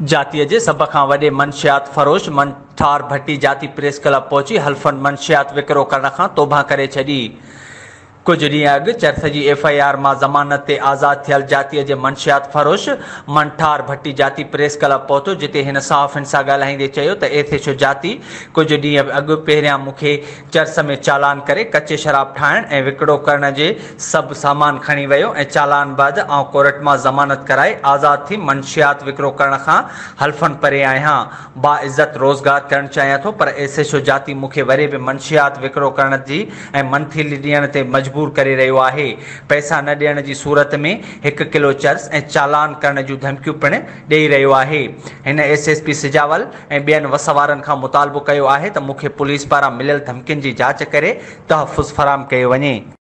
جاتی جے سب کا وڈے منشیات فروش منٹھار بھٹی جاتی پریس کلب پہنچی حلفن منشیات وکرو کرنے کا توبہ کرے چڈی کچھ ڈی اگ چرس جی ایف آئی آر میں زمانت تے آزاد تھے جاتی جے منشیات فروش منٹار بھٹی جاتی پریس کلب پہنتو جتنے ان صاف گالائیے دے چاہیو تا ایتھے سو جاتی۔ کچھ ڈی پہریاں مکھے چرس میں چالان کرے کرچے شراب ٹھائن، اے وکڑو کرنا جے سب سامان کھنی ویو، اے چالان بعد آن کورٹ آؤ کوٹانت کرائے، آزاد تھی منشیات وکڑو کرنا خان حلفن پرے آئے ہاں۔ با عزت روزگار کرنا چاہیا تو پر ایسے چھو جاتی مکھے ورے بے منشیات وکڑو کرنا جی اے منتھی منتى تے مجبور مجبور کرے رہی ہے پیسہ نہ ڈیڑھ جی صورت میں ایک کلو چرس چالان کر دھمکی دے روا ہے ان ایس ایس پی سجاول بین وسوار کا مطالبہ کیا ہے تو پولیس پارا ملل دھمکن جی جانچ کر تحفظ فراہم کریں